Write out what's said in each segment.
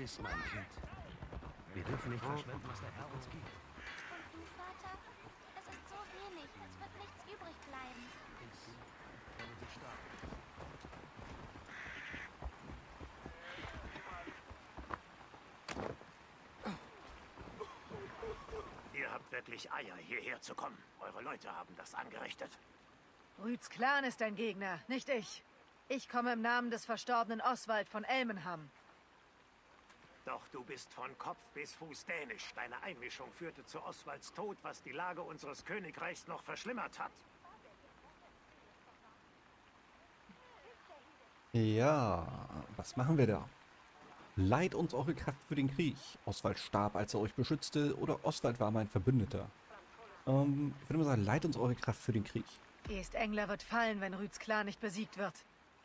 ist, mein Kind. Wir dürfen nicht verschwenden, was der Herr uns gibt. Und du, Vater? Es ist so wenig, es wird nichts übrig bleiben. Ich kenne dich stark. Ihr habt wirklich Eier, hierher zu kommen. Eure Leute haben das angerichtet. Rüds Clan ist dein Gegner, nicht ich. Ich komme im Namen des verstorbenen Oswald von Elmenham. Doch du bist von Kopf bis Fuß dänisch. Deine Einmischung führte zu Oswalds Tod, was die Lage unseres Königreichs noch verschlimmert hat. Ja, was machen wir da? Leiht uns eure Kraft für den Krieg. Oswald starb, als er euch beschützte, oder Oswald war mein Verbündeter. Ähm, ich würde mal sagen, leiht uns eure Kraft für den Krieg. East Engler wird fallen, wenn Rüds Clan nicht besiegt wird.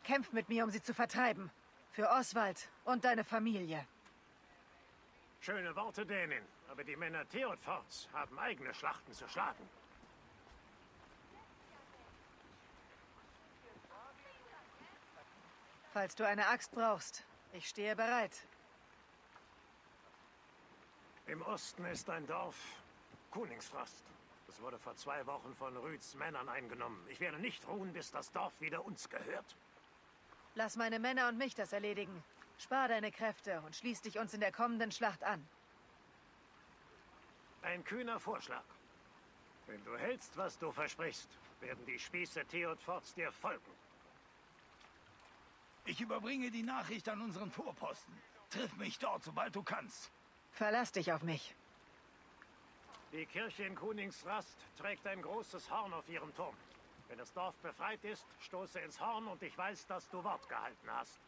Kämpf mit mir, um sie zu vertreiben. Für Oswald und deine Familie. Schöne Worte, Dänin. Aber die Männer Theodforts haben eigene Schlachten zu schlagen. Falls du eine Axt brauchst, ich stehe bereit. Im Osten ist ein Dorf, Kuningsfrost. Es wurde vor zwei Wochen von Rüds Männern eingenommen. Ich werde nicht ruhen, bis das Dorf wieder uns gehört. Lass meine Männer und mich das erledigen. Spar deine Kräfte und schließ dich uns in der kommenden Schlacht an. Ein kühner Vorschlag. Wenn du hältst, was du versprichst, werden die Spieße Theodforts dir folgen. Ich überbringe die Nachricht an unseren Vorposten. Triff mich dort, sobald du kannst. Verlass dich auf mich. Die Kirche in Kuningsrast trägt ein großes Horn auf ihrem Turm. Wenn das Dorf befreit ist, stoße ins Horn und ich weiß, dass du Wort gehalten hast.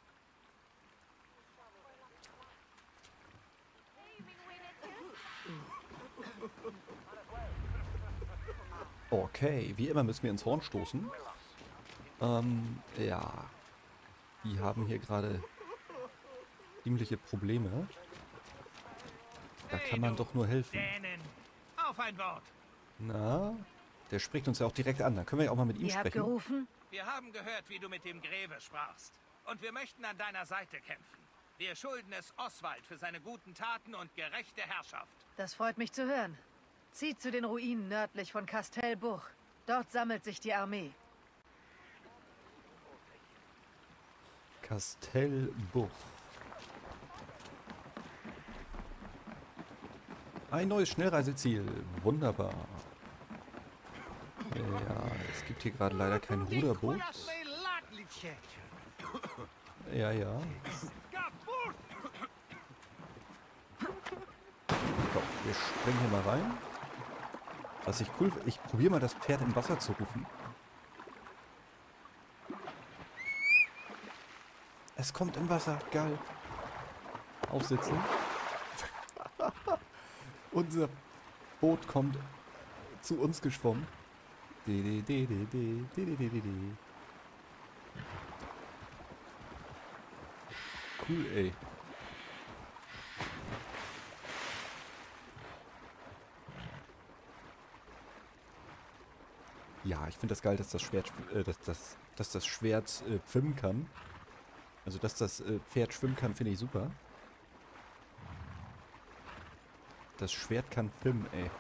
Okay, wie immer müssen wir ins Horn stoßen. Ähm, ja. Die haben hier gerade ziemliche Probleme. Da kann man doch nur helfen. Auf ein Wort. Na, der spricht uns ja auch direkt an. Dann können wir ja auch mal mit ihm Ihr habt sprechen. gerufen? Wir haben gehört, wie du mit dem Greve sprachst. Und wir möchten an deiner Seite kämpfen. Wir schulden es Oswald für seine guten Taten und gerechte Herrschaft. Das freut mich zu hören. Zieht zu den Ruinen nördlich von Kastelbuch. Dort sammelt sich die Armee. Kastelbuch. Ein neues Schnellreiseziel. Wunderbar. Ja, es gibt hier gerade leider kein Ruderboot. Ja, ja. wir springen hier mal rein. Was ich cool Ich probiere mal das Pferd im Wasser zu rufen. Es kommt im Wasser. Geil. Aufsitzen. Unser Boot kommt zu uns geschwommen. Cool, ey. Ja, ich finde das geil, dass das Schwert, äh, dass, das, dass das Schwert äh, schwimmen kann. Also, dass das äh, Pferd schwimmen kann, finde ich super. Das Schwert kann schwimmen, ey.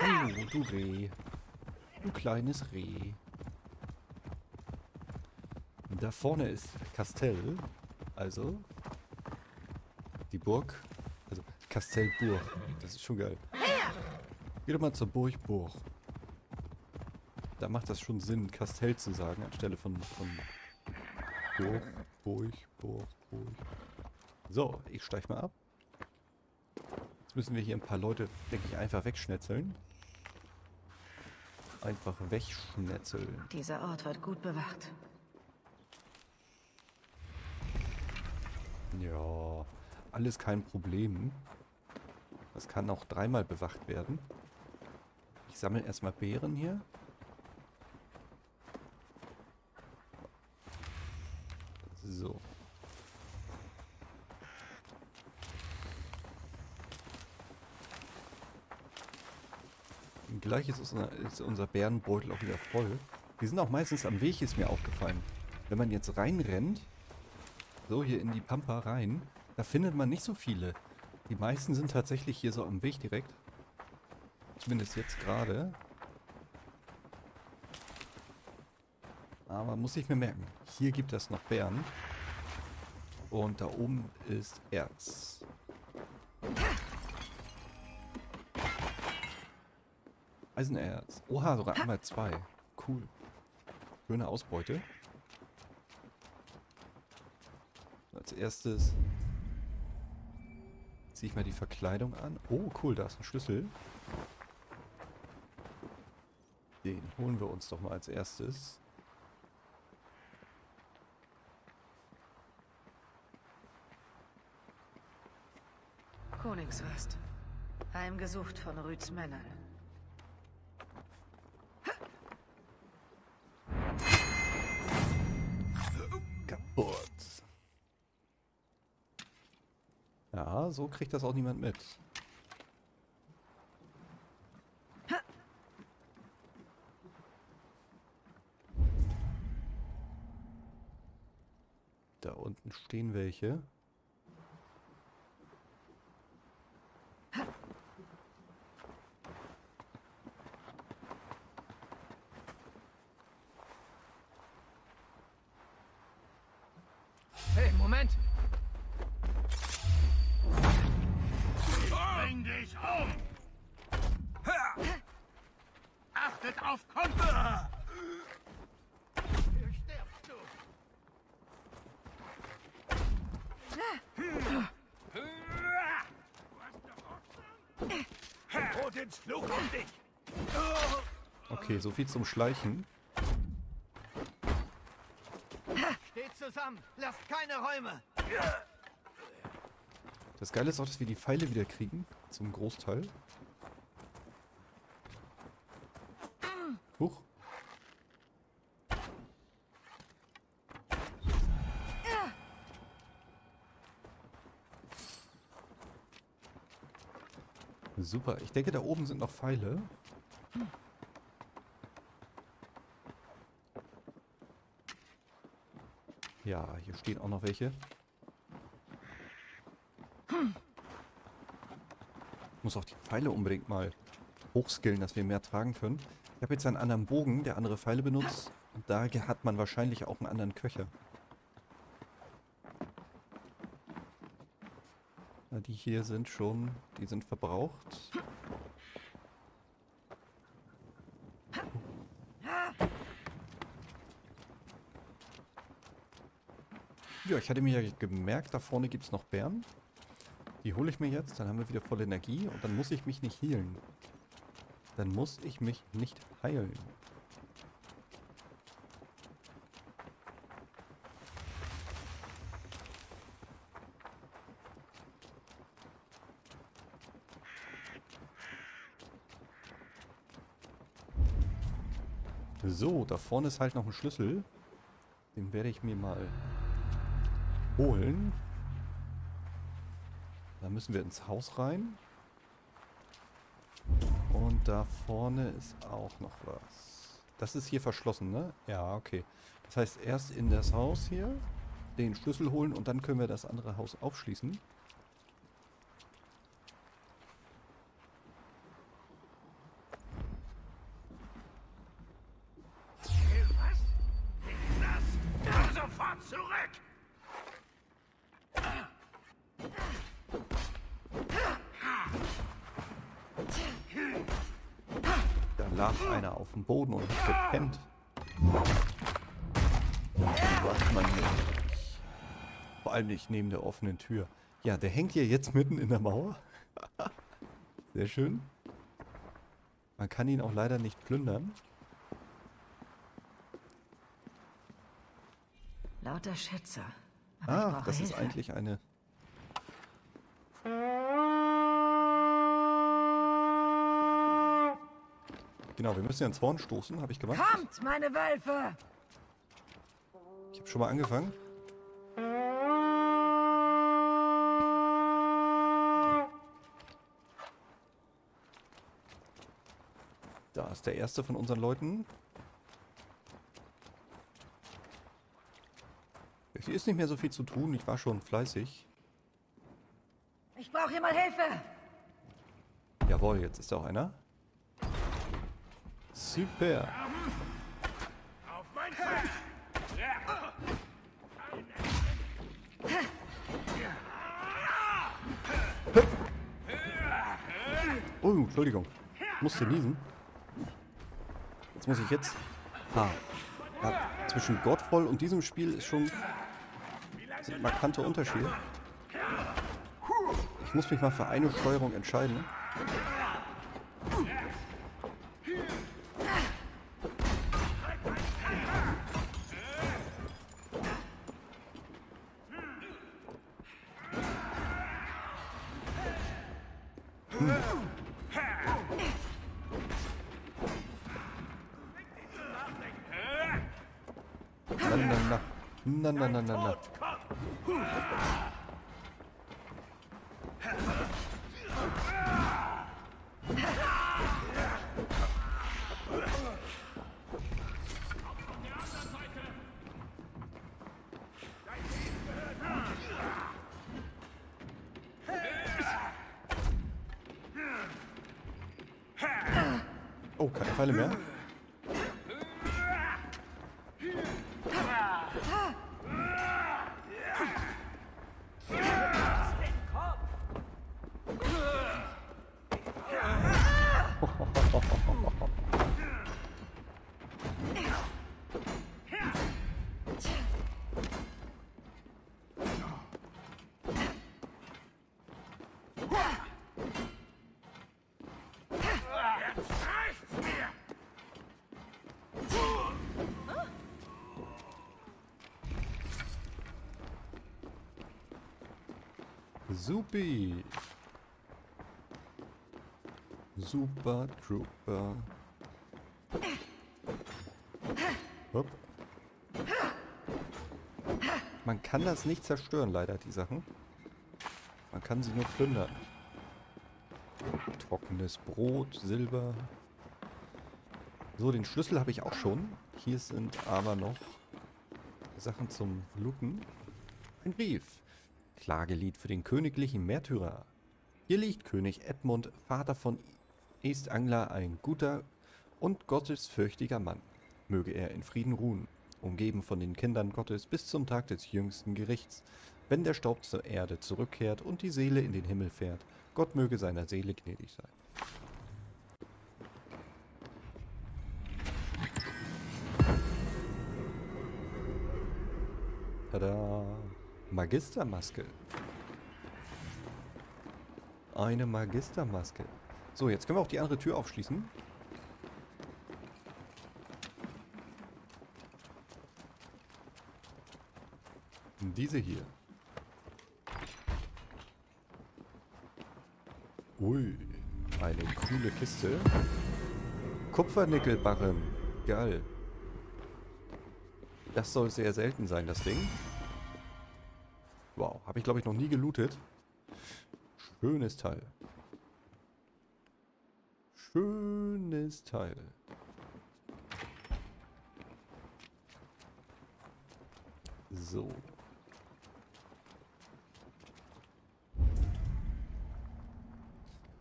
Hallo, du Reh. Du kleines Reh. Da vorne ist Kastell. Also die Burg. Also Kastellburg. Das ist schon geil. Geh doch mal zur Burg Burg. Da macht das schon Sinn, Kastell zu sagen, anstelle von, von Burg, Burg, Burg, Burg. So, ich steig mal ab. Jetzt müssen wir hier ein paar Leute, denke ich, einfach wegschnetzeln. Einfach wegschnetzeln. Dieser Ort wird gut bewacht. Ja, alles kein Problem. Das kann auch dreimal bewacht werden. Sammle erstmal Beeren hier. So. Gleich ist unser, ist unser Bärenbeutel auch wieder voll. Die sind auch meistens am Weg, ist mir aufgefallen. wenn man jetzt reinrennt, so hier in die Pampa rein, da findet man nicht so viele. Die meisten sind tatsächlich hier so am Weg direkt. Zumindest jetzt gerade. Aber muss ich mir merken, hier gibt es noch Bären. Und da oben ist Erz. Eisenerz. Oha, sogar einmal zwei. Cool. Schöne Ausbeute. Als erstes ziehe ich mal die Verkleidung an. Oh, cool, da ist ein Schlüssel. Den holen wir uns doch mal als erstes. Koningsrast. Heimgesucht von Rüds Männern. Kaputt. Ja, so kriegt das auch niemand mit. Da unten stehen welche. Hey, Moment! Bring dich um! Achtet auf Konter! Hier stirbst du! Odins Fluch um dich! Okay, so viel zum Schleichen. Steht zusammen! Lasst keine Räume! Das Geile ist auch, dass wir die Pfeile wieder kriegen. Zum Großteil. Huch. Super. Ich denke, da oben sind noch Pfeile. Ja, hier stehen auch noch welche. Ich muss auch die Pfeile unbedingt mal hochskillen, dass wir mehr tragen können. Ich habe jetzt einen anderen Bogen, der andere Pfeile benutzt. Und da hat man wahrscheinlich auch einen anderen Köcher. Die hier sind schon, die sind verbraucht. Ja, ich hatte mir ja gemerkt, da vorne gibt es noch Bären. Die hole ich mir jetzt, dann haben wir wieder volle Energie und dann muss ich mich nicht healen. Dann muss ich mich nicht heilen. So, da vorne ist halt noch ein Schlüssel. Den werde ich mir mal holen. Da müssen wir ins Haus rein. Und da vorne ist auch noch was. Das ist hier verschlossen, ne? Ja, okay. Das heißt, erst in das Haus hier den Schlüssel holen und dann können wir das andere Haus aufschließen. Neben der offenen Tür. Ja, der hängt hier jetzt mitten in der Mauer. Sehr schön. Man kann ihn auch leider nicht plündern. Lauter Schätzer. Aber Ah, das ist Hilfe. eigentlich eine... Genau, wir müssen ja ins Horn stoßen, habe ich gemacht. Kommt, meine Wölfe! Ich habe schon mal angefangen. Da ist der erste von unseren Leuten. Hier ist nicht mehr so viel zu tun. Ich war schon fleißig. Ich brauche hier mal Hilfe. Jawohl, jetzt ist da auch einer. Super. Auf mein! Oh, Entschuldigung. Musste niesen. Jetzt muss ich jetzt... Ha. Ja, zwischen Godfall und diesem Spiel ist schon... sind markante Unterschiede. Ich muss mich mal für eine Steuerung entscheiden. Na, na, na, na, na. Oh, keine Pfeile mehr. Supi. Super Trooper. Hopp. Man kann das nicht zerstören, leider, die Sachen. Man kann sie nur plündern. Trockenes Brot, Silber. So, den Schlüssel habe ich auch schon. Hier sind aber noch Sachen zum Looten. Ein Brief. Klagelied für den königlichen Märtyrer. Hier liegt König Edmund, Vater von East Anglia, ein guter und gottesfürchtiger Mann. Möge er in Frieden ruhen, umgeben von den Kindern Gottes bis zum Tag des jüngsten Gerichts, wenn der Staub zur Erde zurückkehrt und die Seele in den Himmel fährt. Gott möge seiner Seele gnädig sein. Tada! Magistermaske. Eine Magistermaske. So, jetzt können wir auch die andere Tür aufschließen. Diese hier. Ui, eine coole Kiste. Kupfernickelbarren. Geil. Das soll sehr selten sein, das Ding. Ich glaube ich noch nie gelootet. Schönes Teil. Schönes Teil. So.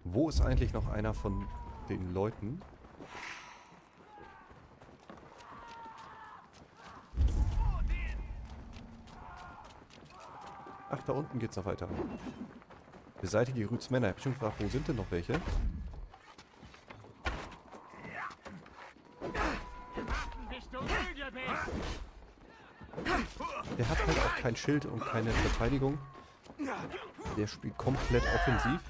Wo ist eigentlich noch einer von den Leuten? Ach, da unten geht's noch weiter. Beseitige Rüds Männer. Ich hab schon gefragt, wo sind denn noch welche? Der hat halt auch kein Schild und keine Verteidigung. Der spielt komplett offensiv.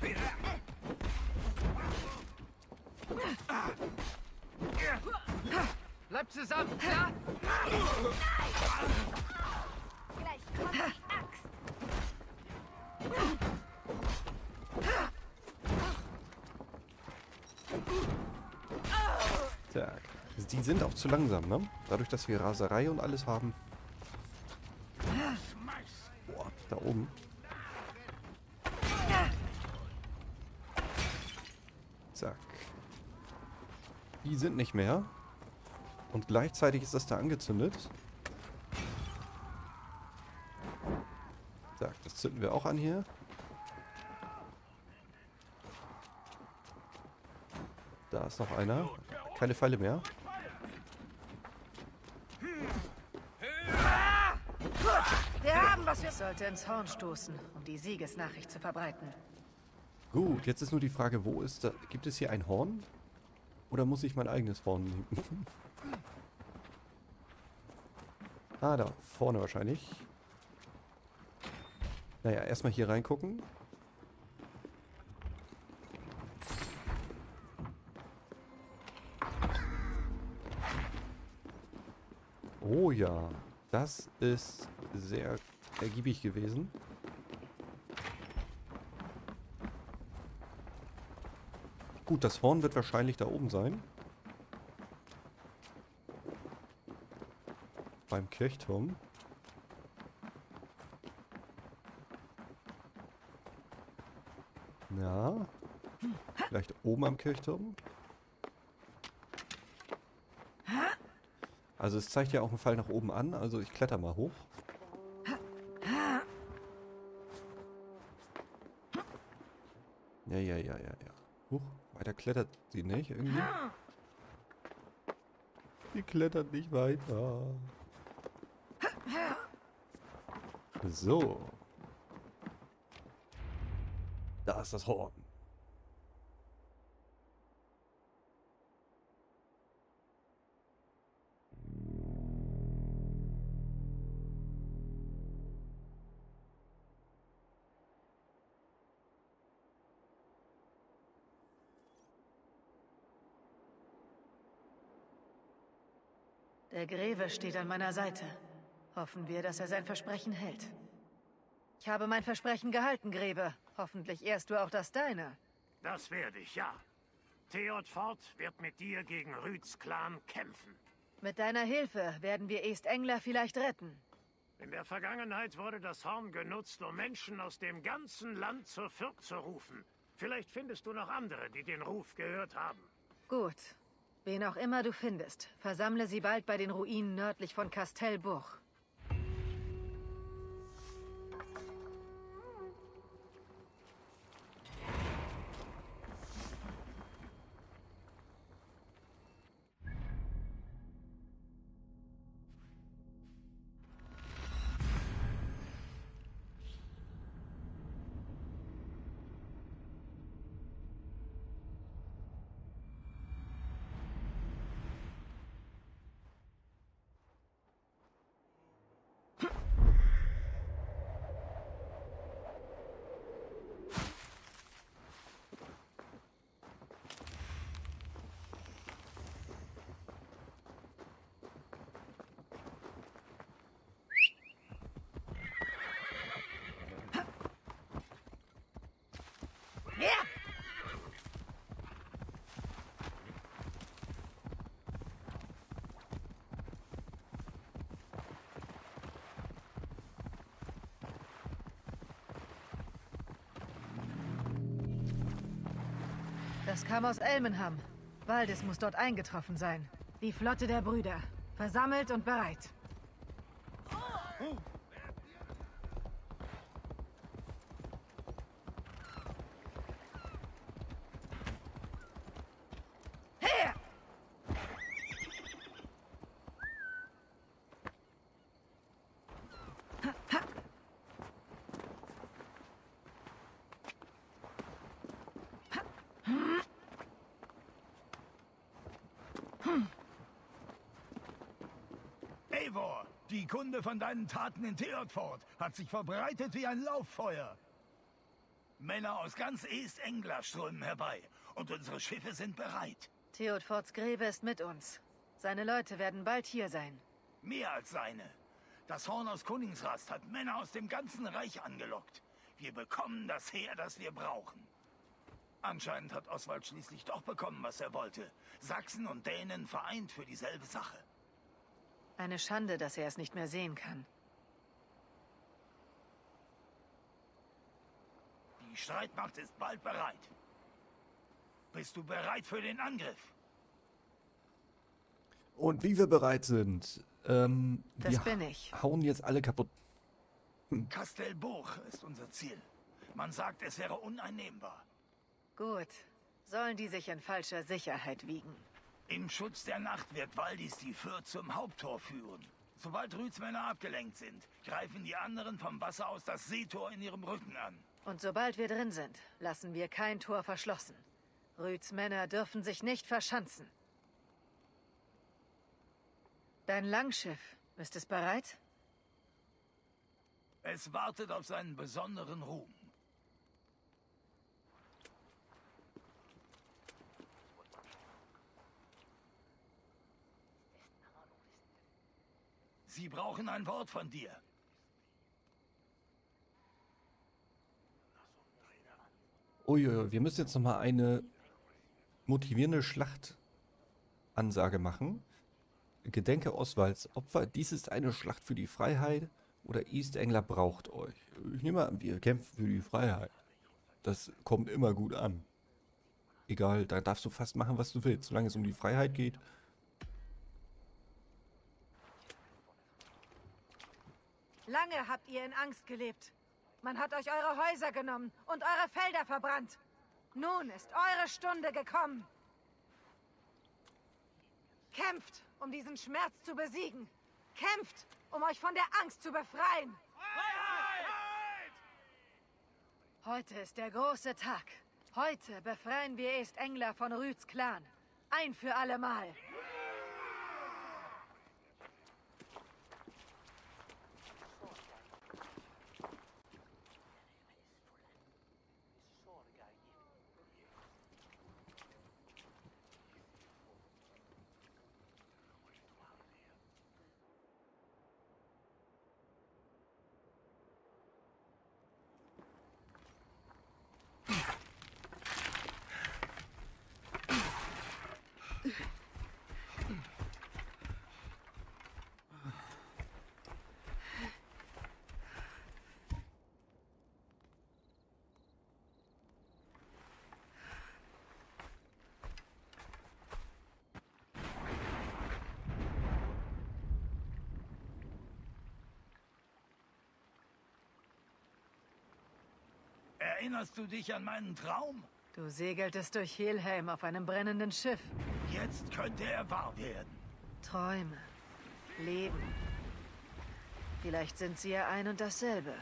Zu langsam, ne? Dadurch, dass wir Raserei und alles haben. Boah, da oben. Zack. Die sind nicht mehr. Und gleichzeitig ist das da angezündet. So, das zünden wir auch an hier. Da ist noch einer. Keine Pfeile mehr. Wir haben, sollte ins Horn stoßen, um die Siegesnachricht zu verbreiten. Gut, jetzt ist nur die Frage, wo ist da... Gibt es hier ein Horn? Oder muss ich mein eigenes Horn nehmen? ah, da vorne wahrscheinlich. Naja, erstmal hier reingucken. Oh ja, das ist sehr ergiebig gewesen. Gut, das Horn wird wahrscheinlich da oben sein. Beim Kirchturm. Ja. Vielleicht oben am Kirchturm. Also es zeigt ja auch einen Fall nach oben an, also ich kletter mal hoch. Ja, ja, ja, ja. Huch, weiter klettert sie nicht irgendwie. Sie klettert nicht weiter. So. Da ist das Horn. Greve steht an meiner Seite. Hoffen wir, dass er sein Versprechen hält. Ich habe mein Versprechen gehalten, Greve. Hoffentlich ehrst du auch das deine. Das werde ich, ja. Theodfort wird mit dir gegen Rüds Clan kämpfen. Mit deiner Hilfe werden wir East Engler vielleicht retten. In der Vergangenheit wurde das Horn genutzt, um Menschen aus dem ganzen Land zur Fürth zu rufen. Vielleicht findest du noch andere, die den Ruf gehört haben. Gut. Wen auch immer du findest, versammle sie bald bei den Ruinen nördlich von Kastelbuch. Das kam aus Elmenham. Waldes muss dort eingetroffen sein. Die Flotte der Brüder. Versammelt und bereit. Her! Eivor, die Kunde von deinen Taten in Theodfort hat sich verbreitet wie ein Lauffeuer. Männer aus ganz East England strömen herbei und unsere Schiffe sind bereit. Theodforts Greve ist mit uns. Seine Leute werden bald hier sein. Mehr als seine. Das Horn aus Koningsrast hat Männer aus dem ganzen Reich angelockt. Wir bekommen das Heer, das wir brauchen. Anscheinend hat Oswald schließlich doch bekommen, was er wollte. Sachsen und Dänen vereint für dieselbe Sache. Eine Schande, dass er es nicht mehr sehen kann. Die Streitmacht ist bald bereit. Bist du bereit für den Angriff? Und wie wir bereit sind, ähm, Das wir bin ich. hauen jetzt alle kaputt. Kastelbuch ist unser Ziel. Man sagt, es wäre uneinnehmbar. Gut. Sollen die sich in falscher Sicherheit wiegen? Im Schutz der Nacht wird Waldis die Fürth zum Haupttor führen. Sobald Rüds Männer abgelenkt sind, greifen die anderen vom Wasser aus das Seetor in ihrem Rücken an. Und sobald wir drin sind, lassen wir kein Tor verschlossen. Rüds Männer dürfen sich nicht verschanzen. Dein Langschiff, ist es bereit? Es wartet auf seinen besonderen Ruhm. Sie brauchen ein Wort von dir. Uiuiui, wir müssen jetzt nochmal eine motivierende Schlachtansage machen. Gedenke Oswalds Opfer, dies ist eine Schlacht für die Freiheit oder East Angler braucht euch. Ich nehme an, wir kämpfen für die Freiheit. Das kommt immer gut an. Egal, da darfst du fast machen, was du willst, solange es um die Freiheit geht. Lange habt ihr in Angst gelebt. Man hat euch eure Häuser genommen und eure Felder verbrannt. Nun ist eure Stunde gekommen. Kämpft, um diesen Schmerz zu besiegen. Kämpft, um euch von der Angst zu befreien. Heute ist der große Tag. Heute befreien wir Est Engler von Rüds Clan. Ein für alle Mal. Erinnerst du dich an meinen Traum? Du segeltest durch Helheim auf einem brennenden Schiff. Jetzt könnte er wahr werden. Träume. Leben. Vielleicht sind sie ja ein und dasselbe.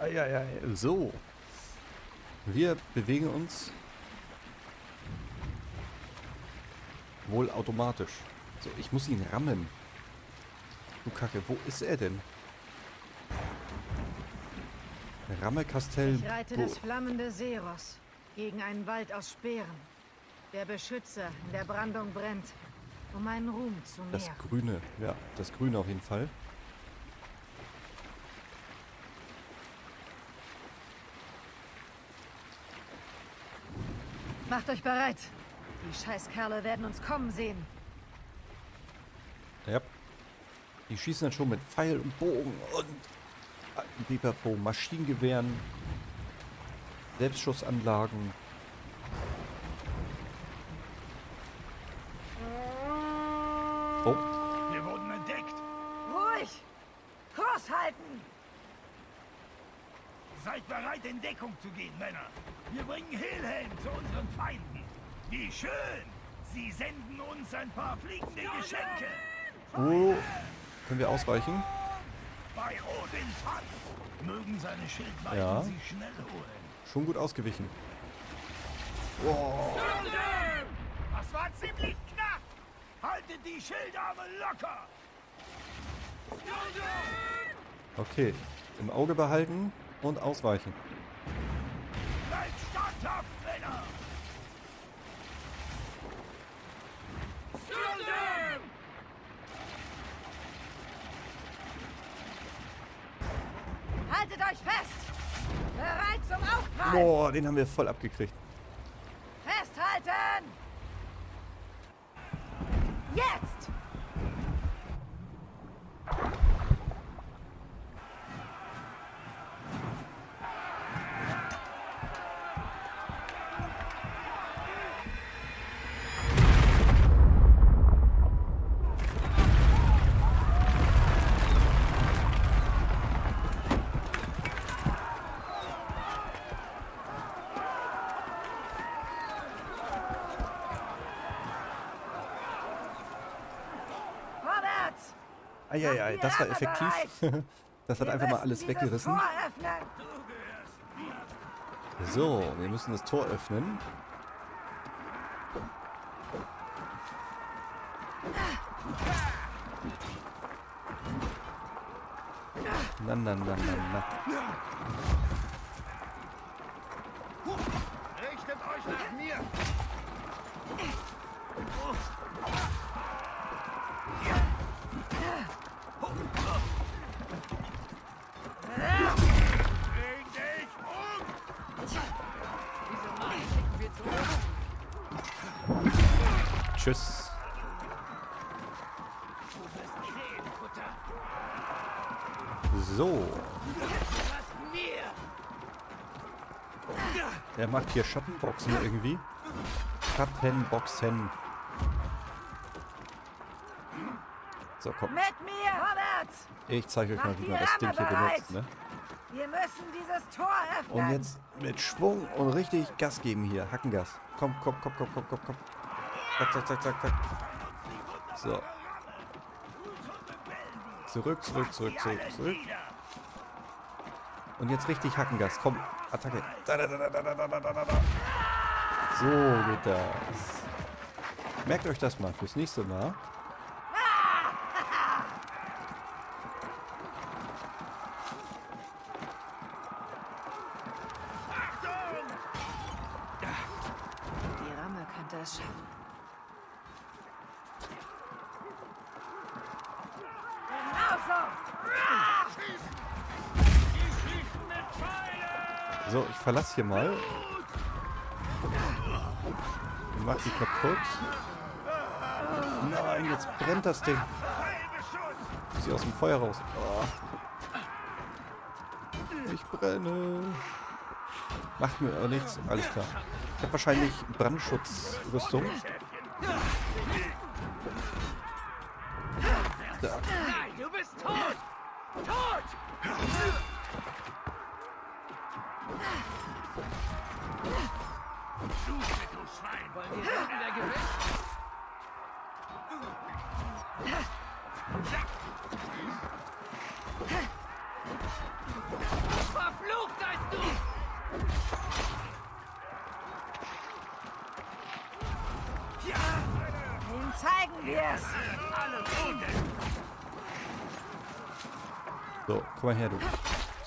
Eieiei. So. Wir bewegen uns wohl automatisch. So, ich muss ihn rammen. Du Kacke, wo ist er denn? Rammelkastell. Ich reite das flammende Seeross gegen einen Wald aus Speeren. Der Beschützer in der Brandung brennt, um meinen Ruhm zu Das mehren. Grüne, ja, das Grüne auf jeden Fall. Macht euch bereit. Die Scheißkerle werden uns kommen sehen. Ja. Die schießen dann schon mit Pfeil und Bogen und Pipapo, Maschinengewehren, Selbstschussanlagen. Oh, Wir wurden entdeckt. Ruhig! Kurs halten! Seid bereit, in Deckung zu gehen, Männer. Wir bringen Helhelm zu unseren Feinden. Wie schön! Sie senden uns ein paar fliegende Geschenke. oh. Können wir ausweichen? Bei Odins Hand. Mögen seine Schildweiden Ja. sie schnell holen. Schon gut ausgewichen. Das war ziemlich knapp. Haltet die Schildarme locker. Okay, im Auge behalten und ausweichen. Bleibt standhaft, Männer. Haltet euch fest! Bereit zum Aufprall! Boah, den haben wir voll abgekriegt. Festhalten! Jetzt! Eieiei, das war effektiv. Das hat einfach mal alles weggerissen. So, wir müssen das Tor öffnen. Na, na, na, na, na. Richtet euch nach mir! Dreh dich um! Tschüss. So. Er macht hier Schattenboxen irgendwie. Schattenboxen. So, komm. Ich zeige euch mal, wie man das Ding hier benutzt, ne? Wir müssen dieses Tor öffnen. Und jetzt mit Schwung und richtig Gas geben hier. Hackengas. Komm, komm, komm, komm, komm, komm, komm. Zack, zack, zack, zack, zack. So. Zurück, zurück, zurück, zurück, zurück. Und jetzt richtig Hackengas. Komm, Attacke. So geht das. Merkt euch das mal fürs nächste Mal. Ich verlasse hier mal. Ich mach die kaputt. Nein, jetzt brennt das Ding. Sie aus dem Feuer raus. Oh. Ich brenne. Macht mir aber nichts. Alles klar. Ich habe wahrscheinlich Brandschutzrüstung.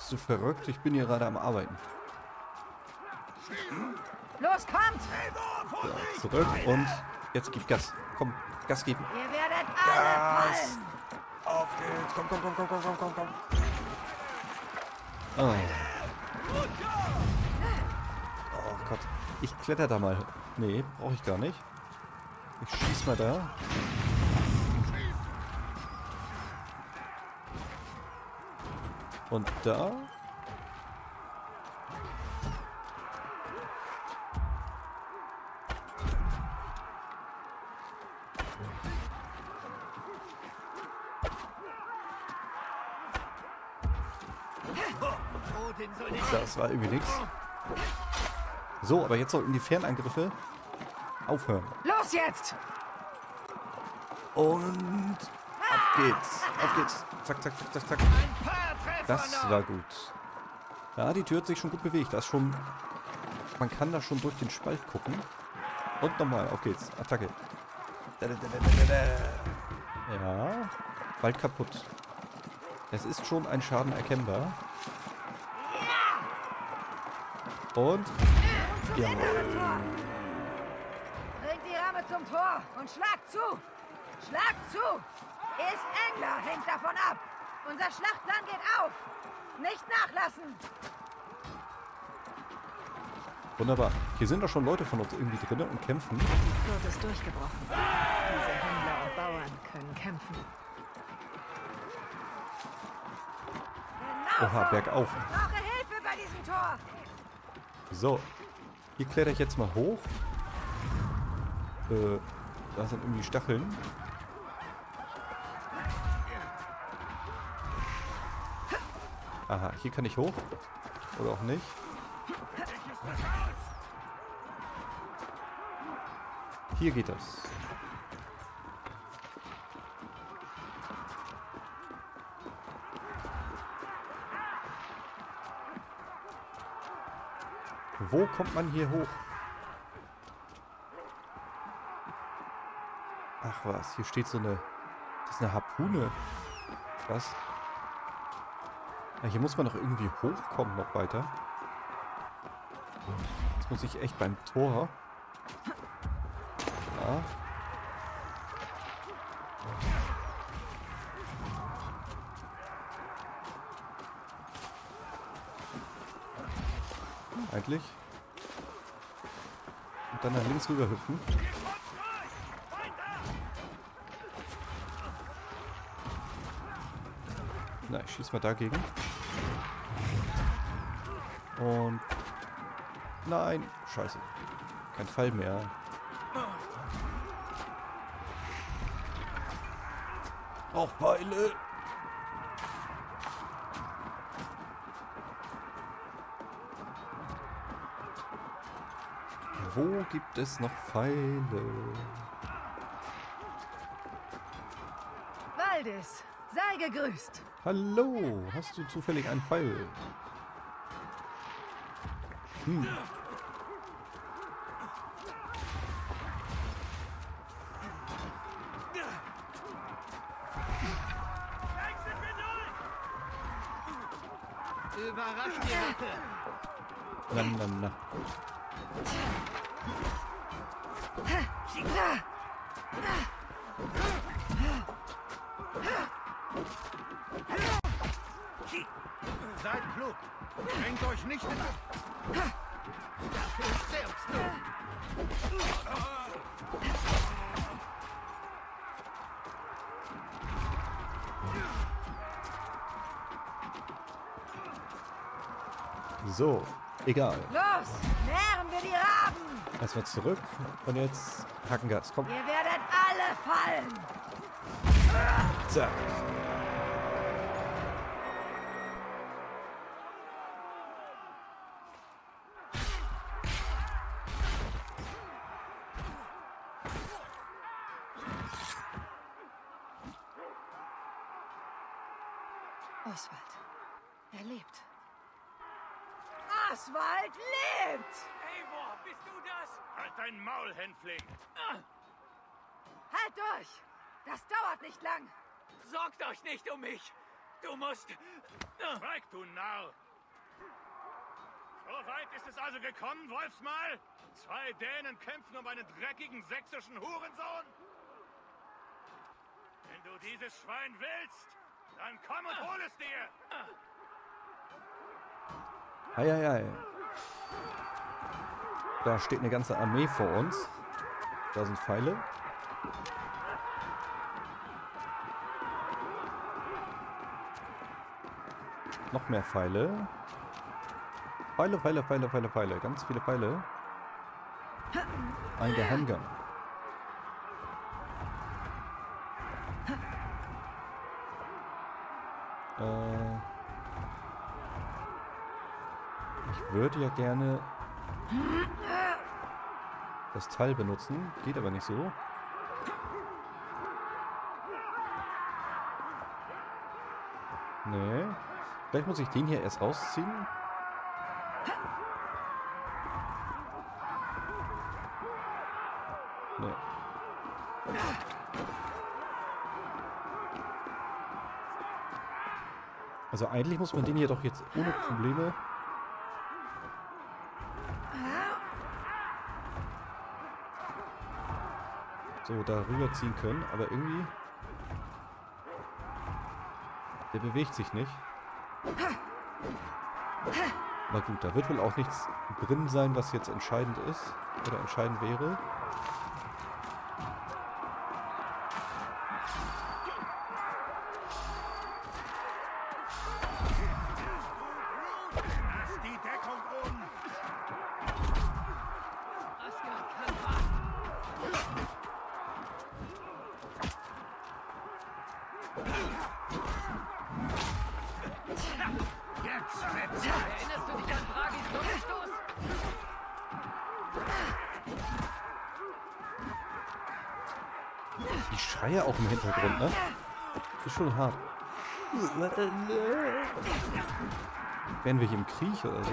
Bist du verrückt? Ich bin hier gerade am Arbeiten. Los, kommt! So, zurück und jetzt gib Gas. Komm, Gas geben. Ihr werdet alle Gas! fallen. Auf geht's! Komm, komm, komm, komm, komm, komm, komm, komm. Oh. oh Gott. Ich kletter da mal. Nee, brauche ich gar nicht. Ich schieß mal da. Und da. Das war irgendwie nichts. So, aber jetzt sollten die Fernangriffe aufhören. Los jetzt! Und ab geht's. Auf geht's. Zack, zack, zack, zack, zack. Das war gut. Ja, die Tür hat sich schon gut bewegt. Das schon. Man kann da schon durch den Spalt gucken. Und nochmal, auf geht's. Attacke. Ja. Bald kaputt. Es ist schon ein Schaden erkennbar. Und. Jawohl. Bringt die Ramme zum Tor und schlagt zu! Schlagt zu! Ist Engler hängt davon ab! Unser Schlachtplan geht auf! Nicht nachlassen! Wunderbar. Hier sind doch schon Leute von uns irgendwie drin und kämpfen. Flut ist durchgebrochen. Diese Händler und Bauern können kämpfen. Genau Oha, so. bergauf. Brauche Hilfe bei diesem Tor! So. Hier kletter ich jetzt mal hoch. Äh, da sind irgendwie Stacheln. Aha, hier kann ich hoch. Oder auch nicht. Hier geht das. Wo kommt man hier hoch? Ach was, hier steht so eine... Das ist eine Harpune. Was? Ja, hier muss man doch irgendwie hochkommen noch weiter. Jetzt muss ich echt beim Tor... Ja. Eigentlich. Und dann nach links rüber hüpfen. Na, ich schieß mal dagegen. Und... Nein, scheiße. Kein Fall mehr. Auch Pfeile. Wo gibt es noch Pfeile? Valdis, sei gegrüßt. Hallo, hast du zufällig einen Pfeil? Hm. Bringt euch nicht in... Dafür stirbst du. So, egal. Los, nähren wir die Raben. Erstmal zurück und jetzt Hackengas. Komm, Ihr werdet alle fallen. zack. Hänfling. Halt durch! Das dauert nicht lang. Sorgt euch nicht um mich. Du musst... Schweig, du Narr. So weit ist es also gekommen, Wolfsmal? Zwei Dänen kämpfen um einen dreckigen sächsischen Hurensohn? Wenn du dieses Schwein willst, dann komm und hol es dir! Hei, hei, hei. Da steht eine ganze Armee vor uns. Da sind Pfeile. Noch mehr Pfeile. Pfeile, Pfeile, Pfeile, Pfeile, Pfeile. Ganz viele Pfeile. Ein Geheimgang. Äh... Ich würde ja gerne das Teil benutzen, geht aber nicht so. Nee. Vielleicht muss ich den hier erst rausziehen. Nee. Also eigentlich muss man den hier doch jetzt ohne Probleme so darüber ziehen können, aber irgendwie der bewegt sich nicht. Na gut, da wird wohl auch nichts drin sein, was jetzt entscheidend ist oder entscheidend wäre. Wären wir hier im Krieg oder so?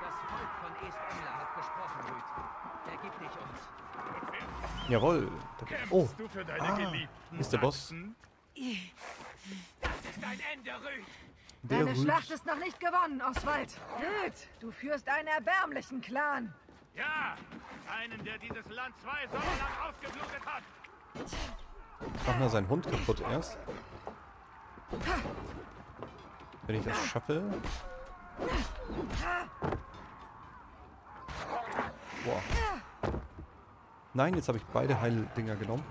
Das Volk von East Engler hat gesprochen, Rüd. Vergib dich uns. Jawohl. Oh, Du für deine Ah, Geliebten. ist der Boss. Sachsen? Das ist ein Ende, Rüd. der Deine Rüd. Schlacht ist noch nicht gewonnen, Oswald. Rüd, du führst einen erbärmlichen Clan. Ja, einen, der dieses Land zwei Sommer lang ausgeblutet hat. Mach mal seinen Hund kaputt erst. Wenn ich das schaffe. Boah. Nein, jetzt habe ich beide Heildinger genommen.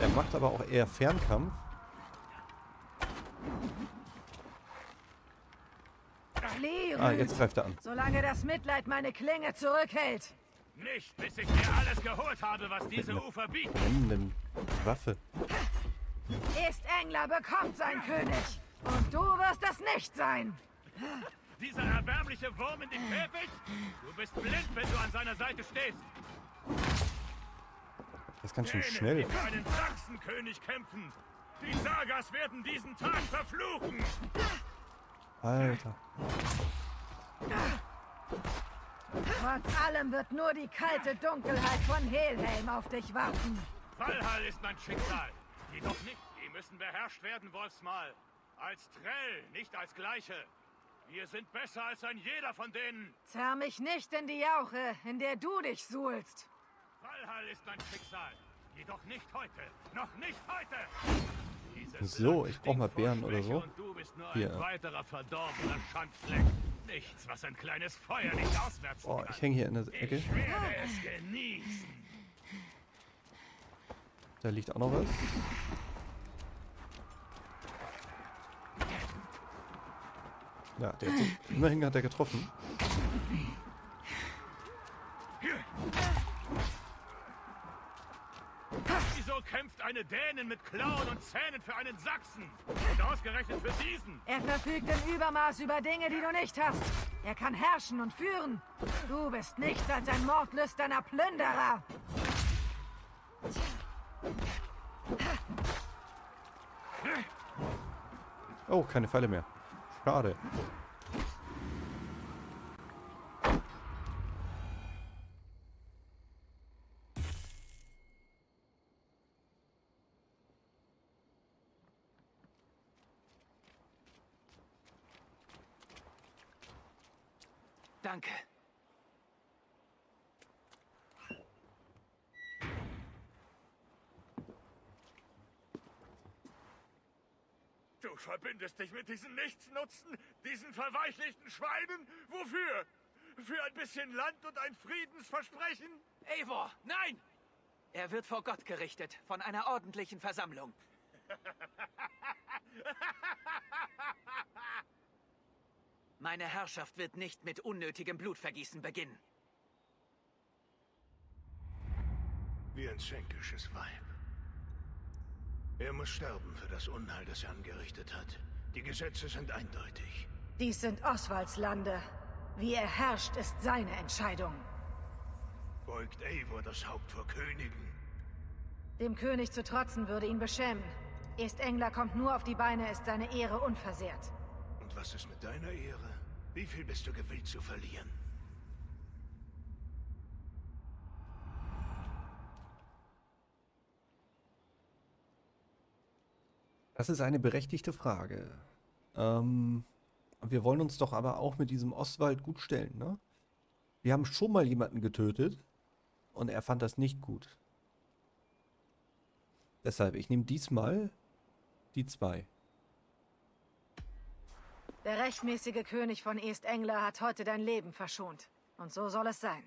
Er macht aber auch eher Fernkampf. Ah, jetzt greift er an. solange das Mitleid meine Klinge zurückhält. Nicht, bis ich mir alles geholt habe, was diese Ufer bieten. Waffe. Ist Engler bekommt sein König. Und du wirst es nicht sein. Dieser erbärmliche Wurm in dem Käfig? Du bist blind, wenn du an seiner Seite stehst. Das ist ganz schön Dänen, schnell. die für einen Sachsenkönig kämpfen. Die Sagas werden diesen Tag verfluchen. Alter. Trotz allem wird nur die kalte Dunkelheit von Helhelm auf dich warten. Valhall ist mein Schicksal. Jedoch nicht. Die müssen beherrscht werden, Wolfsmal. Als Trell, nicht als Gleiche. Wir sind besser als ein jeder von denen. Zerr mich nicht in die Jauche, in der du dich suhlst. Valhall ist mein Schicksal. Jedoch nicht heute. Noch nicht heute. Dieses So, ich brauch mal Bären oder so. Und du bist nur Hier. Nichts, was ein kleines Feuer nicht ausmerzen Oh, ich hänge hier in der Ecke. Ich werde es genießen. Da liegt auch noch was. Ja, der immerhin hat er getroffen. Kämpft eine Dänin mit Klauen und Zähnen für einen Sachsen? Und ausgerechnet für diesen? Er verfügt im Übermaß über Dinge, die du nicht hast. Er kann herrschen und führen. Du bist nichts als ein mordlüsterner Plünderer. Oh, keine Pfeile mehr. Schade. Verbindest dich mit diesen Nichtsnutzen, diesen verweichlichten Schweinen? Wofür? Für ein bisschen Land und ein Friedensversprechen? Eivor, nein! Er wird vor Gott gerichtet, von einer ordentlichen Versammlung. Meine Herrschaft wird nicht mit unnötigem Blutvergießen beginnen. Wie ein zänkisches Weib. Er muss sterben für das Unheil, das er angerichtet hat. Die Gesetze sind eindeutig. Dies sind Oswalds Lande. Wie er herrscht, ist seine Entscheidung. Beugt Eivor das Haupt vor Königen. Dem König zu trotzen würde ihn beschämen. Erst Engler kommt nur auf die Beine, ist seine Ehre unversehrt. Und was ist mit deiner Ehre? Wie viel bist du gewillt zu verlieren? Das ist eine berechtigte Frage. Ähm, wir wollen uns doch aber auch mit diesem Oswald gut stellen, ne? Wir haben schon mal jemanden getötet und er fand das nicht gut. Deshalb, ich nehme diesmal die zwei. Der rechtmäßige König von East Engler hat heute dein Leben verschont. Und so soll es sein.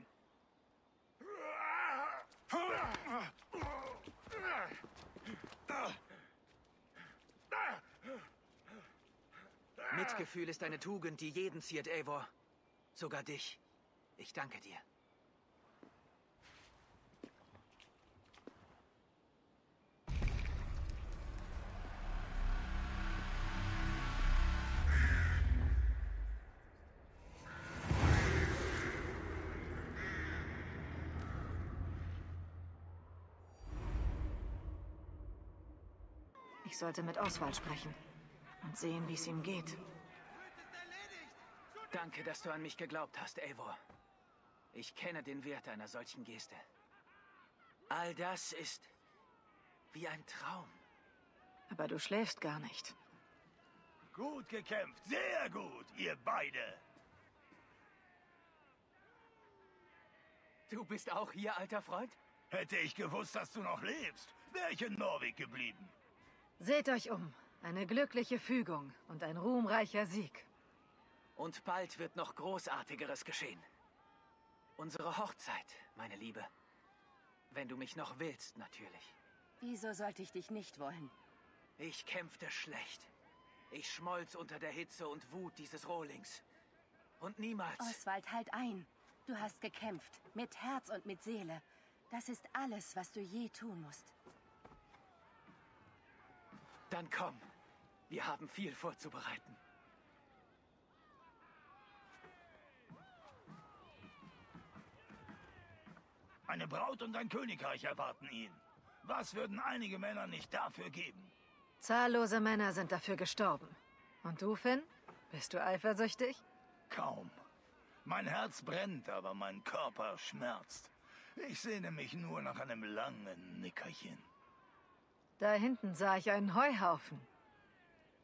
Mitgefühl ist eine Tugend, die jeden ziert, Eivor. Sogar dich. Ich danke dir. Ich sollte mit Oswald sprechen und sehen, wie es ihm geht. Danke, dass du an mich geglaubt hast, Eivor. Ich kenne den Wert einer solchen Geste. All das ist wie ein Traum. Aber du schläfst gar nicht. Gut gekämpft, sehr gut, ihr beide. Du bist auch hier, alter Freund? Hätte ich gewusst, dass du noch lebst, wäre ich in Norweg geblieben. Seht euch um. Eine glückliche Fügung und ein ruhmreicher Sieg. Und bald wird noch Großartigeres geschehen. Unsere Hochzeit, meine Liebe. Wenn du mich noch willst, natürlich. Wieso sollte ich dich nicht wollen? Ich kämpfte schlecht. Ich schmolz unter der Hitze und Wut dieses Rohlings. Und niemals... Oswald, halt ein. Du hast gekämpft. Mit Herz und mit Seele. Das ist alles, was du je tun musst. Dann komm. Wir haben viel vorzubereiten. Eine Braut und ein Königreich erwarten ihn. Was würden einige Männer nicht dafür geben? Zahllose Männer sind dafür gestorben. Und du, Finn? Bist du eifersüchtig? Kaum. Mein Herz brennt, aber mein Körper schmerzt. Ich sehne mich nur nach einem langen Nickerchen. Da hinten sah ich einen Heuhaufen.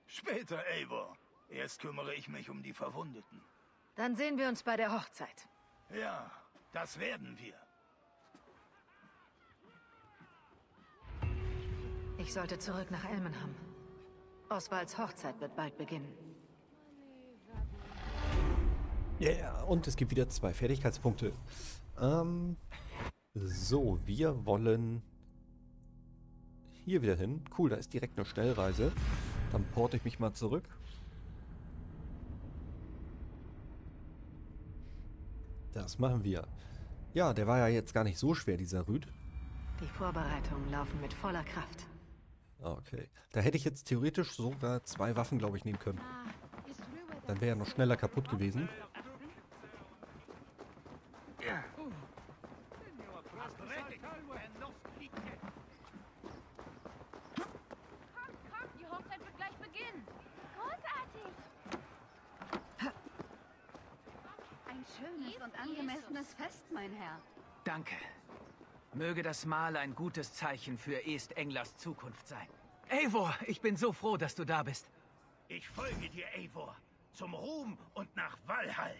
Später, Eivor. Erst kümmere ich mich um die Verwundeten. Dann sehen wir uns bei der Hochzeit. Ja, das werden wir. Ich sollte zurück nach Elmenham. Oswalds Hochzeit wird bald beginnen. Ja, yeah, und es gibt wieder zwei Fertigkeitspunkte. Ähm, so, wir wollen hier wieder hin. Cool, da ist direkt eine Schnellreise. Dann porte ich mich mal zurück. Das machen wir. Ja, der war ja jetzt gar nicht so schwer, dieser Rüd. Die Vorbereitungen laufen mit voller Kraft. Okay. Da hätte ich jetzt theoretisch sogar zwei Waffen, glaube ich, nehmen können. Dann wäre er noch schneller kaputt gewesen. Die Hochzeit wird gleich beginnen. Großartig. Schönes und angemessenes Fest, mein Herr. Danke. Möge das Mahl ein gutes Zeichen für East Englers Zukunft sein. Eivor, ich bin so froh, dass du da bist. Ich folge dir, Eivor. Zum Ruhm und nach Valhall.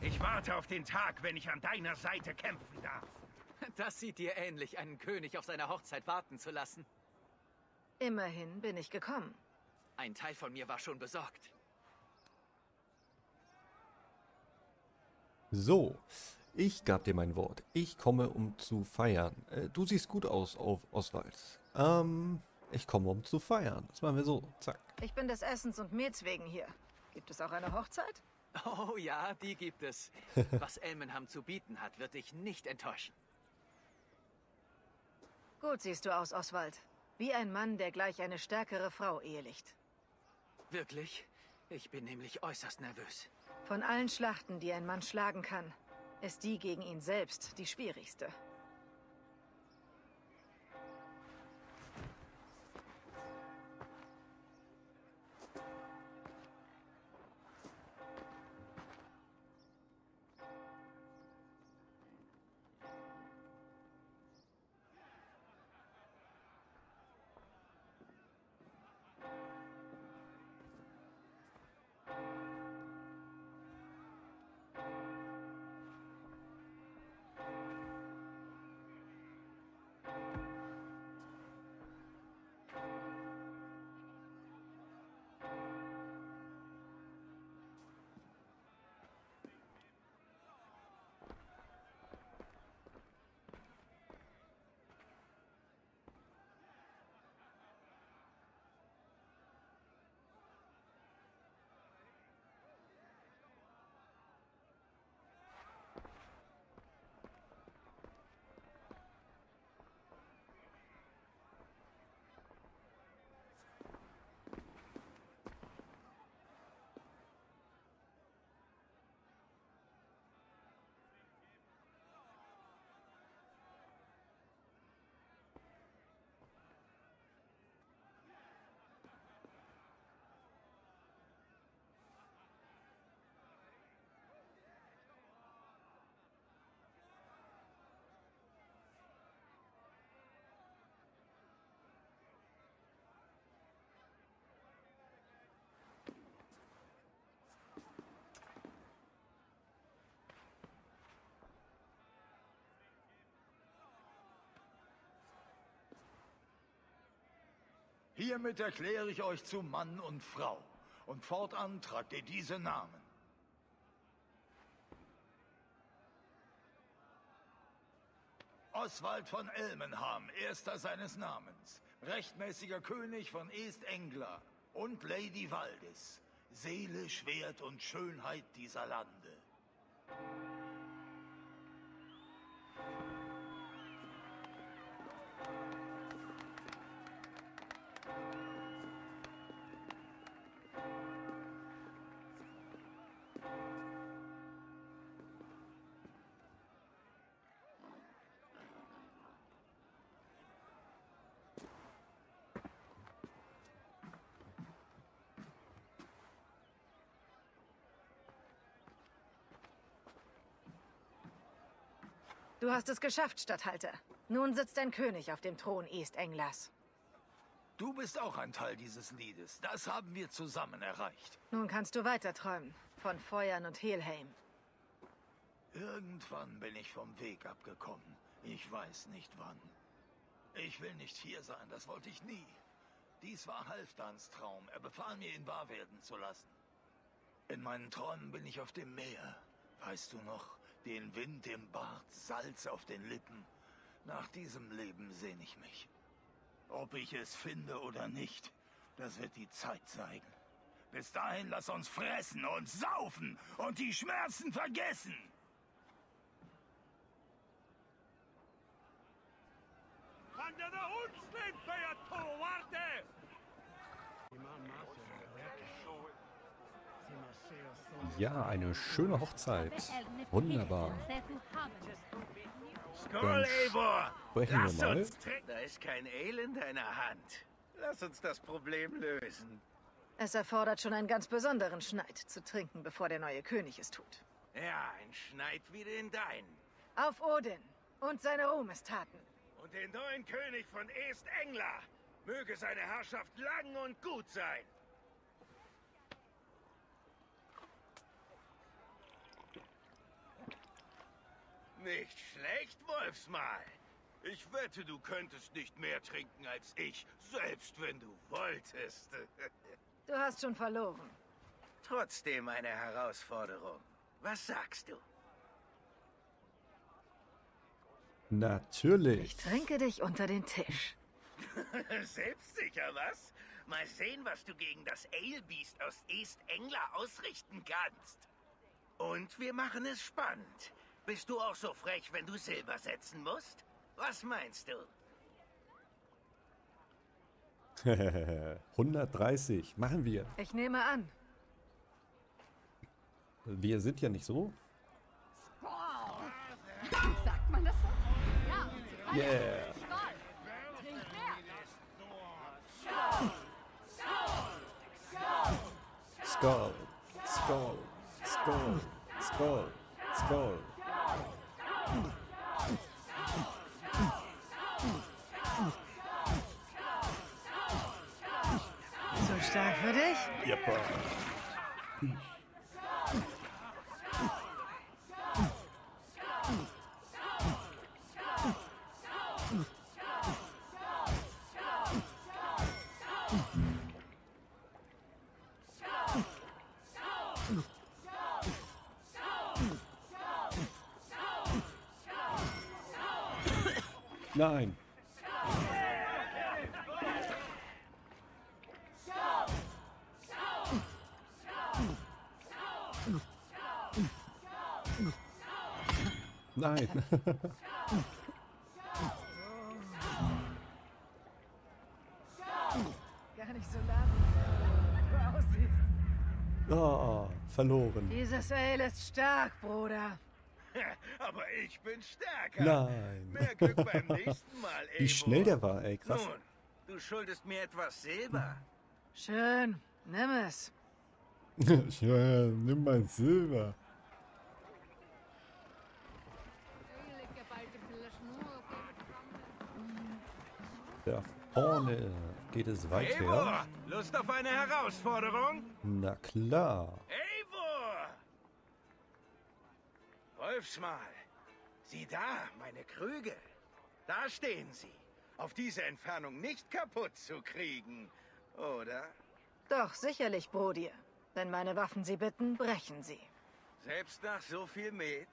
Ich warte auf den Tag, wenn ich an deiner Seite kämpfen darf. Das sieht dir ähnlich, einen König auf seiner Hochzeit warten zu lassen. Immerhin bin ich gekommen. Ein Teil von mir war schon besorgt. So, ich gab dir mein Wort. Ich komme, um zu feiern. Äh, du siehst gut aus, auf Oswald. Ähm, ich komme, um zu feiern. Das machen wir so. Zack. Ich bin des Essens und Mehls wegen hier. Gibt es auch eine Hochzeit? Oh ja, die gibt es. Was Elmenham zu bieten hat, wird dich nicht enttäuschen. Gut siehst du aus, Oswald. Wie ein Mann, der gleich eine stärkere Frau ehelicht. Wirklich? Ich bin nämlich äußerst nervös. Von allen Schlachten, die ein Mann schlagen kann, ist die gegen ihn selbst die schwierigste. Hiermit erkläre ich euch zu Mann und Frau. Und fortan tragt ihr diese Namen. Oswald von Elmenham, erster seines Namens, rechtmäßiger König von East Engla und Lady Valdis, Seele, Schwert und Schönheit dieser Lande. Du hast es geschafft, Statthalter. Nun sitzt ein König auf dem Thron East Englas. Du bist auch ein Teil dieses Liedes. Das haben wir zusammen erreicht. Nun kannst du weiter träumen. Von Feuern und Helheim. Irgendwann bin ich vom Weg abgekommen. Ich weiß nicht wann. Ich will nicht hier sein, das wollte ich nie. Dies war Halfdans Traum. Er befahl mir, ihn wahr werden zu lassen. In meinen Träumen bin ich auf dem Meer. Weißt du noch? Den Wind im Bart, Salz auf den Lippen. Nach diesem Leben sehne ich mich. Ob ich es finde oder nicht, das wird die Zeit zeigen. Bis dahin lass uns fressen und saufen und die Schmerzen vergessen. Van der sind, Beato, warte! Ja, eine schöne Hochzeit. Wunderbar. Eivor! Sprechen wir mal. Da ist kein Ale in deiner Hand. Lass uns das Problem lösen. Es erfordert schon einen ganz besonderen Schneid zu trinken, bevor der neue König es tut. Ja, ein Schneid wie den deinen. Auf Odin und seine Ruhmestaten. Und den neuen König von East Engla. Möge seine Herrschaft lang und gut sein. Nicht schlecht, Wolfsmal. Ich wette, du könntest nicht mehr trinken als ich, selbst wenn du wolltest. Du hast schon verloren. Trotzdem eine Herausforderung. Was sagst du? Natürlich. Ich trinke dich unter den Tisch. Selbstsicher, was? Mal sehen, was du gegen das Ale-Beast aus East Engla ausrichten kannst. Und wir machen es spannend. Bist du auch so frech, wenn du Silber setzen musst? Was meinst du? 130. Machen wir. Ich nehme an. Wir sind ja nicht so. Sagt man das so? Ja. Yeah. Mehr. Skull. Skull. Skull. Skull. Skull. Zu stark für dich? Jeppa. Nein. Gar nicht so nah, wie du aussiehst. Oh, verloren. Dieses Ale ist stark, Bruder. Aber ich bin stärker. Nein. Mehr Glück beim nächsten Mal, Wie schnell der war, ey, krass. Nun, du schuldest mir etwas Silber. Schön, nimm es. ja, nimm mein Silber. Da vorne geht es weiter. Eivor, Lust auf eine Herausforderung? Na klar. Eivor! Wolfsmal, sieh da, meine Krüge. Da stehen sie. auf diese Entfernung nicht kaputt zu kriegen, oder? Doch, sicherlich, Brody. Wenn meine Waffen sie bitten, brechen sie. Selbst nach so viel Met?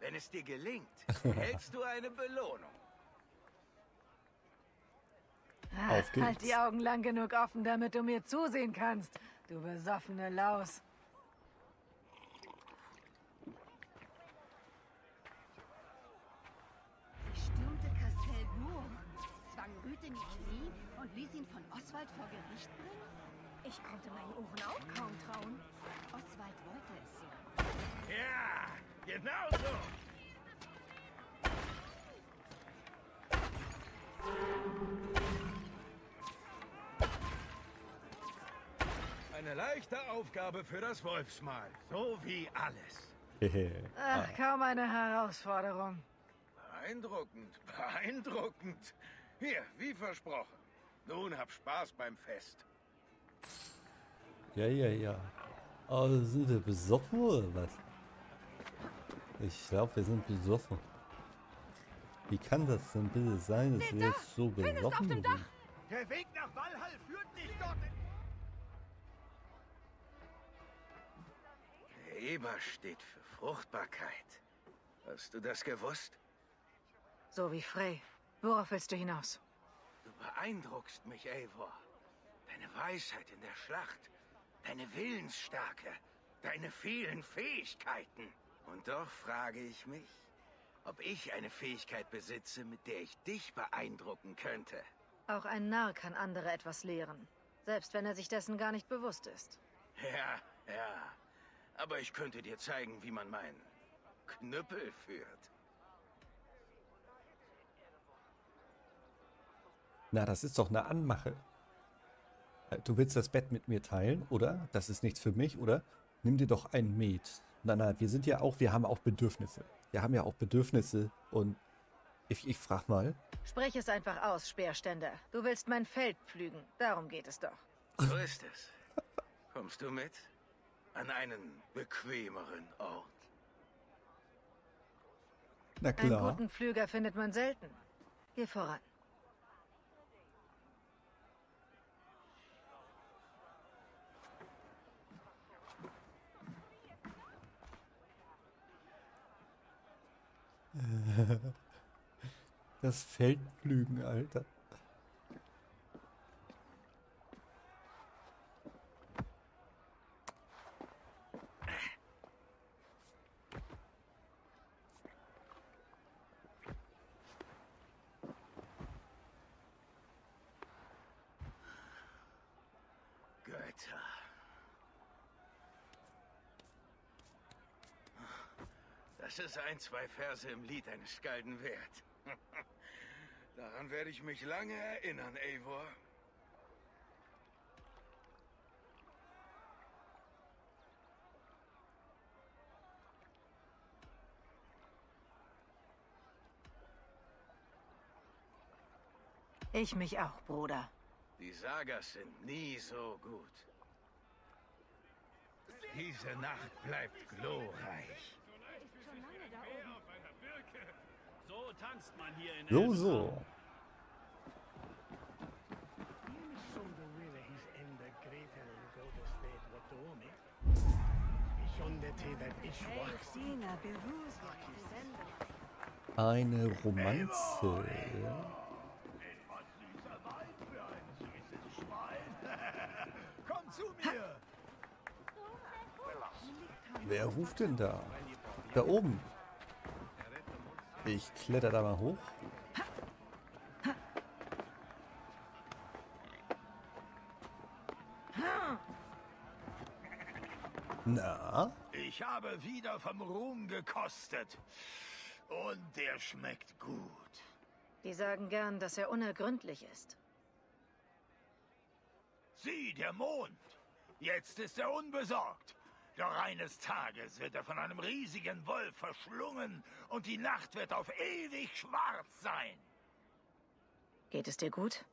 Wenn es dir gelingt, erhältst du eine Belohnung. Ah, Auf geht's. Halt die Augen lang genug offen, damit du mir zusehen kannst, du besoffene Laus. Sie stürmte Castelbourg, zwang Rüth in die Knie und ließ ihn von Oswald vor Gericht bringen? Ich konnte meinen Ohren auch kaum trauen. Oswald wollte es so. Ja, genau so. Eine leichte Aufgabe für das Wolfsmal, so wie alles. Ach, kaum eine Herausforderung. Beeindruckend, beeindruckend. Hier, wie versprochen. Nun hab Spaß beim Fest. Ja, ja, ja. Oh, sind wir besoffen oder was? Ich glaube, wir sind besoffen. Wie kann das denn bitte sein, dass wir jetzt so besoffen sind? Der Weg nach Valhall führt nicht dorthin. Eber steht für Fruchtbarkeit. Hast du das gewusst? So wie Frey. Worauf willst du hinaus? Du beeindruckst mich, Eivor. Deine Weisheit in der Schlacht, deine Willensstärke, deine vielen Fähigkeiten. Und doch frage ich mich, ob ich eine Fähigkeit besitze, mit der ich dich beeindrucken könnte. Auch ein Narr kann andere etwas lehren. Selbst wenn er sich dessen gar nicht bewusst ist. Ja, ja. Aber ich könnte dir zeigen, wie man meinen Knüppel führt. Na, das ist doch eine Anmache. Äh, Du willst das Bett mit mir teilen, oder? Das ist nichts für mich, oder? Nimm dir doch ein Met. Nein, nein, wir sind ja auch, wir haben auch Bedürfnisse. Wir haben ja auch Bedürfnisse und ich, ich frag mal. Sprich es einfach aus, Speerständer. Du willst mein Feld pflügen. Darum geht es doch. So ist es. Kommst du mit? An einen bequemeren Ort? Na Einen klar. guten Pflüger findet man selten. Geh voran. Das Feldpflügen, Alter. Götter. Das ist ein, zwei Verse im Lied eines Skalden wert. Daran werde ich mich lange erinnern, Eivor. Ich mich auch, Bruder. Die Sagas sind nie so gut. Diese Nacht bleibt glorreich. So tanzt man hier in So, so. Eine Romanze. Komm zu mir! Wer ruft denn da? Da oben. Ich kletter da mal hoch. Na? Ich habe wieder vom Ruhm gekostet. Und der schmeckt gut. Die sagen gern, dass er unergründlich ist. Sieh, der Mond. Jetzt ist er unbesorgt. Doch eines Tages wird er von einem riesigen Wolf verschlungen und die Nacht wird auf ewig schwarz sein. Geht es dir gut?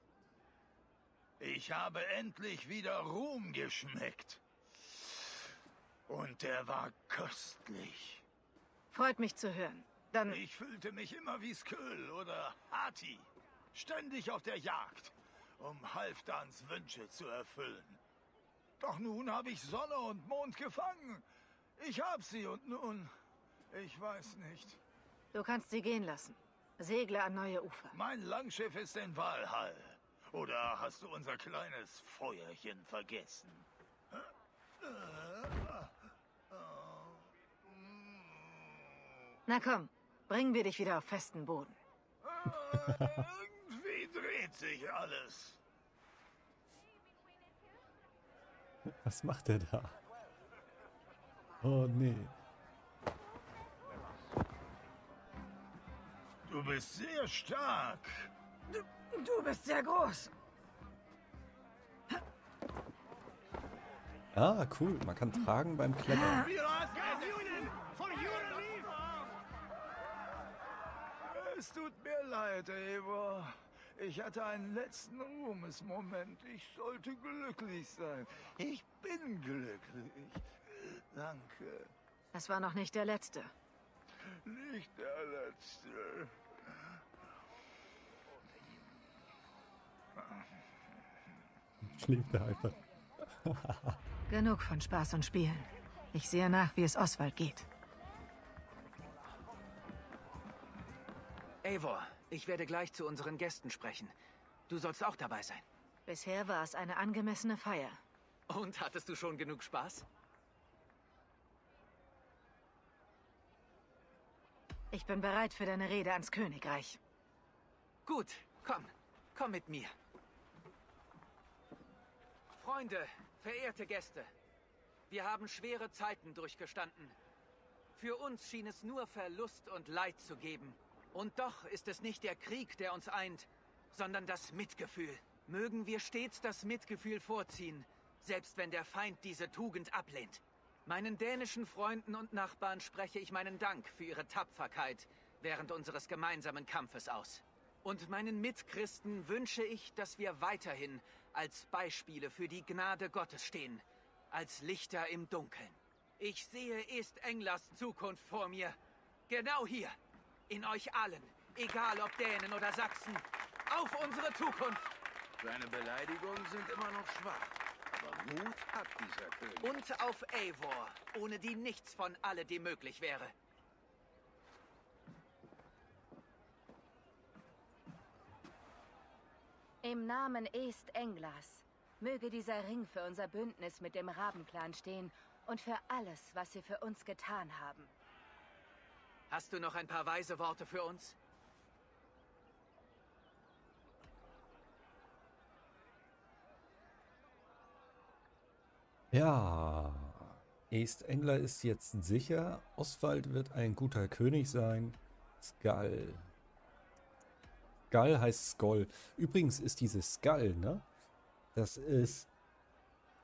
Ich habe endlich wieder Ruhm geschmeckt. Und er war köstlich. Freut mich zu hören. Dann Ich fühlte mich immer wie Sköll oder Hati. Ständig auf der Jagd, um Halfdans Wünsche zu erfüllen. Doch nun habe ich Sonne und Mond gefangen. Ich hab sie und nun... Ich weiß nicht. Du kannst sie gehen lassen. Segle an neue Ufer. Mein Langschiff ist in Walhall. Oder hast du unser kleines Feuerchen vergessen? Na komm, bringen wir dich wieder auf festen Boden. Irgendwie dreht sich alles. Was macht er da? Oh nee. Du bist sehr stark. Du, du bist sehr groß. Ah, cool. Man kann tragen beim Klettern. Es tut mir leid, Eivor. Ich hatte einen letzten Ruhmesmoment. Ich sollte glücklich sein. Ich bin glücklich. Danke. Es war noch nicht der letzte. Nicht der letzte. Schläft er einfach. Genug von Spaß und Spielen. Ich sehe nach, wie es Oswald geht. Eivor, ich werde gleich zu unseren Gästen sprechen. Du sollst auch dabei sein. Bisher war es eine angemessene Feier. Und hattest du schon genug Spaß? Ich bin bereit für deine Rede ans Königreich. Gut, komm. Komm mit mir. Freunde, verehrte Gäste. Wir haben schwere Zeiten durchgestanden. Für uns schien es nur Verlust und Leid zu geben. Und doch ist es nicht der Krieg, der uns eint, sondern das Mitgefühl. Mögen wir stets das Mitgefühl vorziehen, selbst wenn der Feind diese Tugend ablehnt. Meinen dänischen Freunden und Nachbarn spreche ich meinen Dank für ihre Tapferkeit während unseres gemeinsamen Kampfes aus. Und meinen Mitchristen wünsche ich, dass wir weiterhin als Beispiele für die Gnade Gottes stehen, als Lichter im Dunkeln. Ich sehe Est-Englers Zukunft vor mir. Genau hier. In euch allen. Egal ob Dänen oder Sachsen. Auf unsere Zukunft. Seine Beleidigungen sind immer noch schwach. Aber Mut hat dieser König. Und auf Eivor, ohne die nichts von alledem möglich wäre. Im Namen Est-Englas möge dieser Ring für unser Bündnis mit dem Rabenclan stehen und für alles, was sie für uns getan haben. Hast du noch ein paar weise Worte für uns? Ja. Est-Engler ist jetzt sicher. Oswald wird ein guter König sein. Skull. Skull heißt Skoll. Übrigens ist dieses Skull, ne? Das ist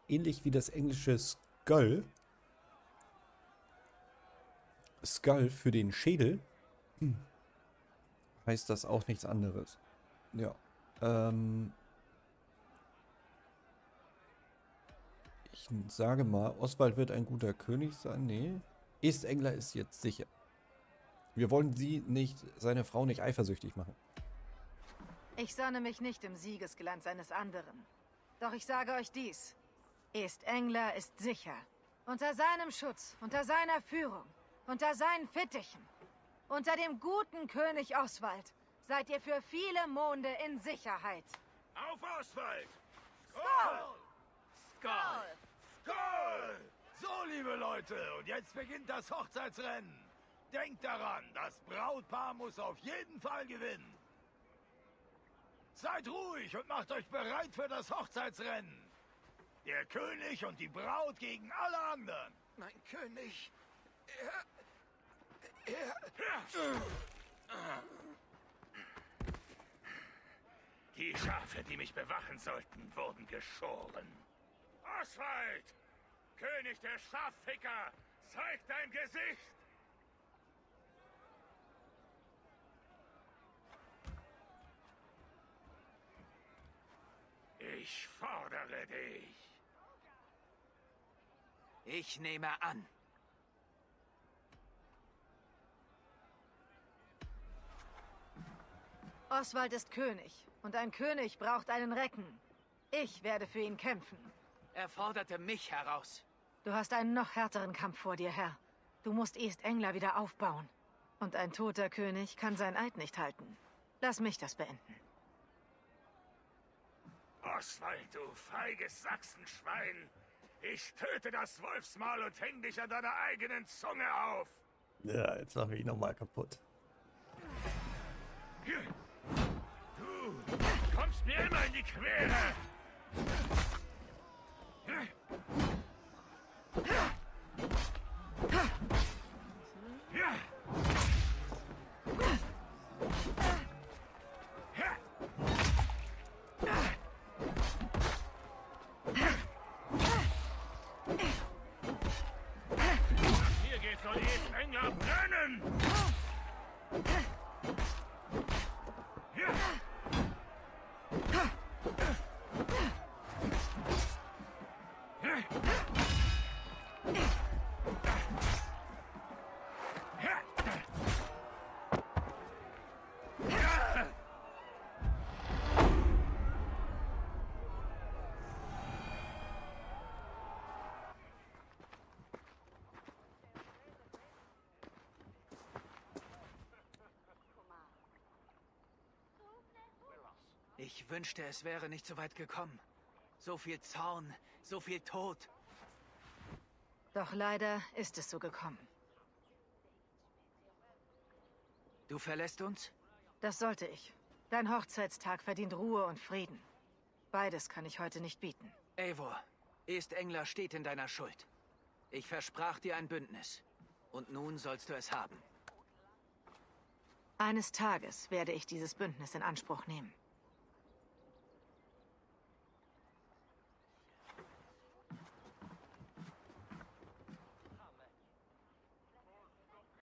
ähnlich wie das englische Skull. Skull für den Schädel. Hm. Heißt das auch nichts anderes. Ja. Ähm. Ich sage mal, Oswald wird ein guter König sein. Nee. Est-Engler ist jetzt sicher. Wir wollen sie nicht, seine Frau nicht eifersüchtig machen. Ich sonne mich nicht im Siegesglanz eines anderen. Doch ich sage euch dies. Est-Engler ist sicher. Unter seinem Schutz, unter seiner Führung, unter seinen Fittichen, unter dem guten König Oswald seid ihr für viele Monde in Sicherheit. Auf Oswald! Skoll! Skoll! Skoll! So, liebe Leute, und jetzt beginnt das Hochzeitsrennen. Denkt daran, das Brautpaar muss auf jeden Fall gewinnen. Seid ruhig und macht euch bereit für das Hochzeitsrennen. Der König und die Braut gegen alle anderen. Mein König. Er. Die Schafe, die mich bewachen sollten, wurden geschoren. Oswald! König der Schafficker! Zeig dein Gesicht! Ich fordere dich. Ich nehme an. Oswald ist König. Und ein König braucht einen Recken. Ich werde für ihn kämpfen. Er forderte mich heraus. Du hast einen noch härteren Kampf vor dir, Herr. Du musst East Engler wieder aufbauen. Und ein toter König kann sein Eid nicht halten. Lass mich das beenden. Oswald, du feiges Sachsenschwein! Ich töte das Wolfsmaul und häng dich an deiner eigenen Zunge auf! Ja, jetzt machen wir ihn nochmal kaputt. Du kommst mir immer in die Quere! Hier geht's soll East England brennen! Wünschte, es wäre nicht so weit gekommen. So viel Zorn, so viel Tod. Doch leider ist es so gekommen. Du verlässt uns? Das sollte ich. Dein Hochzeitstag verdient Ruhe und Frieden. Beides kann ich heute nicht bieten. Eivor, Est Engler steht in deiner Schuld. Ich versprach dir ein Bündnis. Und nun sollst du es haben. Eines Tages werde ich dieses Bündnis in Anspruch nehmen.